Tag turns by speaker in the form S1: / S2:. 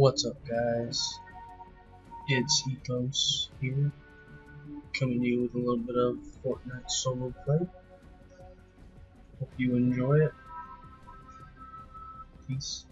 S1: What's up guys? It's Evo's here, coming to you with a little bit of Fortnite solo play. Hope you enjoy it. Peace.